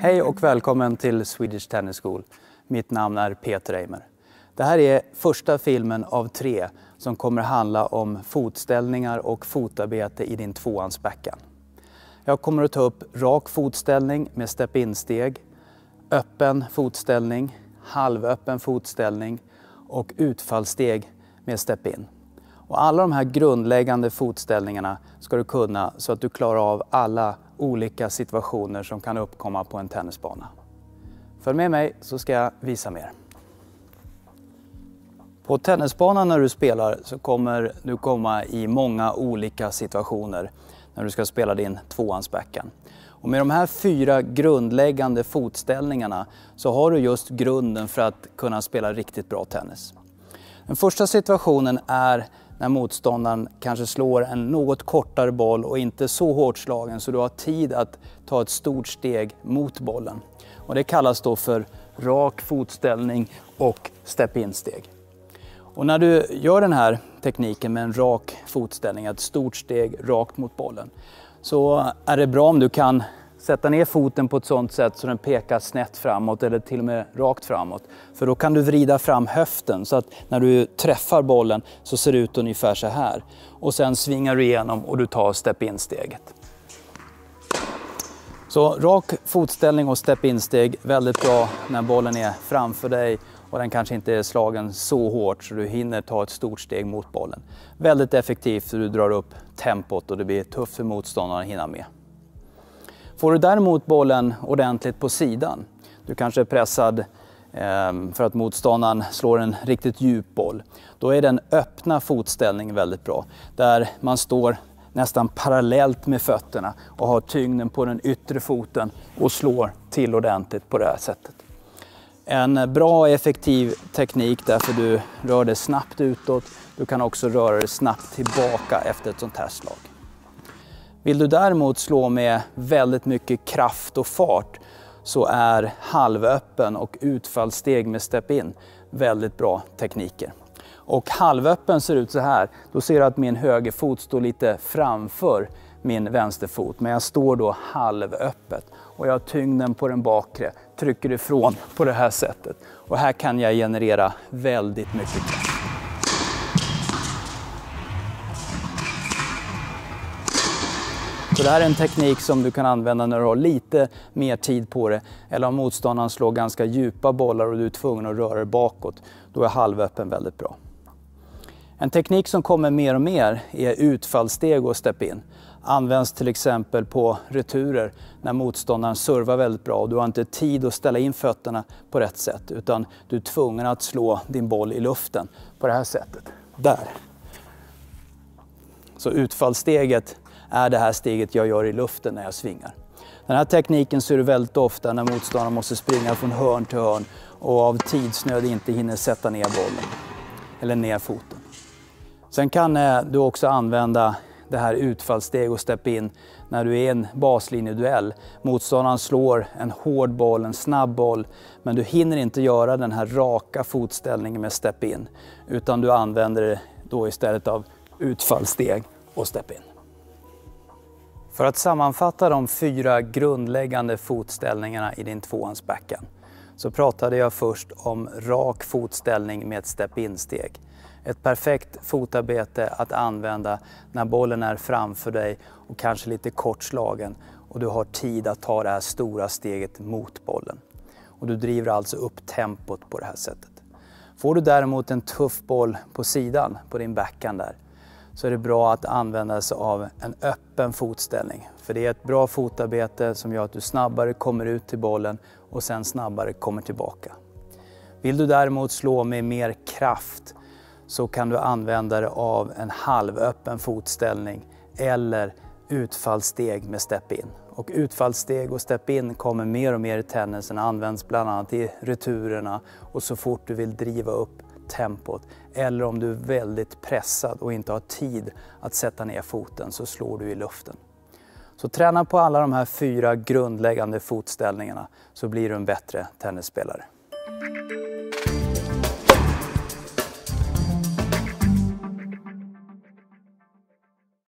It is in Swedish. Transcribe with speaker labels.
Speaker 1: Hej och välkommen till Swedish Tennis School. Mitt namn är Peter Eimer. Det här är första filmen av tre som kommer handla om fotställningar och fotarbete i din tvåans backhand. Jag kommer att ta upp rak fotställning med step-in-steg, öppen fotställning, halvöppen fotställning och utfallssteg med step-in. Och alla de här grundläggande fotställningarna ska du kunna så att du klarar av alla olika situationer som kan uppkomma på en tennisbana. Följ med mig så ska jag visa mer. På tennisbanan när du spelar så kommer du komma i många olika situationer när du ska spela din tvåhandsbackhand. Och med de här fyra grundläggande fotställningarna så har du just grunden för att kunna spela riktigt bra tennis. Den första situationen är när motståndaren kanske slår en något kortare boll och inte så hårt slagen så du har tid att ta ett stort steg mot bollen. Och det kallas då för rak fotställning och step-in-steg. Och när du gör den här tekniken med en rak fotställning, ett stort steg rakt mot bollen, så är det bra om du kan sätta ner foten på ett sånt sätt så den pekar snett framåt eller till och med rakt framåt. För då kan du vrida fram höften så att när du träffar bollen så ser det ut ungefär så här. Och sen svingar du igenom och du tar step-in-steget. Så rak fotställning och step-in-steg, väldigt bra när bollen är framför dig och den kanske inte är slagen så hårt så du hinner ta ett stort steg mot bollen. Väldigt effektivt för du drar upp tempot och det blir tufft för motståndaren att hinna med. Får du däremot bollen ordentligt på sidan, du kanske är pressad ehm, för att motståndaren slår en riktigt djup boll, då är den öppna fotställningen väldigt bra. Där man står nästan parallellt med fötterna och har tyngden på den yttre foten och slår till ordentligt på det här sättet. En bra och effektiv teknik därför du rör dig snabbt utåt. Du kan också röra dig snabbt tillbaka efter ett sånt här slag. Vill du däremot slå med väldigt mycket kraft och fart så är halvöppen och utfallssteg med step-in väldigt bra tekniker. Och halvöppen ser ut så här. Då ser du att min högerfot står lite framför min vänsterfot, men jag står då halvöppet och jag har tyngden på den bakre, trycker ifrån på det här sättet. Och här kan jag generera väldigt mycket kraft. Så det här är en teknik som du kan använda när du har lite mer tid på det eller om motståndaren slår ganska djupa bollar och du är tvungen att röra dig bakåt. Då är halvöppen väldigt bra. En teknik som kommer mer och mer är utfallssteg och step-in. Används till exempel på returer när motståndaren servar väldigt bra och du har inte tid att ställa in fötterna på rätt sätt utan du är tvungen att slå din boll i luften på det här sättet. Där. Så utfallssteget är det här steget jag gör i luften när jag svingar. Den här tekniken ser du väldigt ofta när motståndaren måste springa från hörn till hörn och av tidsnöd inte hinner sätta ner bollen eller ner foten. Sen kan eh, du också använda det här utfallssteg och step in när du är i en baslinjeduell. Motståndaren slår en hård boll, en snabb boll, men du hinner inte göra den här raka fotställningen med step in, utan du använder det då istället av utfallssteg och step in. För att sammanfatta de fyra grundläggande fotställningarna i din tvåans backhand så pratade jag först om rak fotställning med ett step-in-steg. Ett perfekt fotarbete att använda när bollen är framför dig och kanske lite kortslagen och du har tid att ta det här stora steget mot bollen. Och du driver alltså upp tempot på det här sättet. Får du däremot en tuff boll på sidan på din backhand där så är det bra att använda sig av en öppen fotställning. För det är ett bra fotarbete som gör att du snabbare kommer ut till bollen och sen snabbare kommer tillbaka. Vill du däremot slå med mer kraft så kan du använda dig av en halvöppen fotställning eller utfallssteg med step-in. Och utfallssteg och step-in kommer mer och mer i tennisen, används bland annat i returerna och så fort du vill driva upp tempot eller om du är väldigt pressad och inte har tid att sätta ner foten så slår du i luften. Så träna på alla de här fyra grundläggande fotställningarna så blir du en bättre tennisspelare.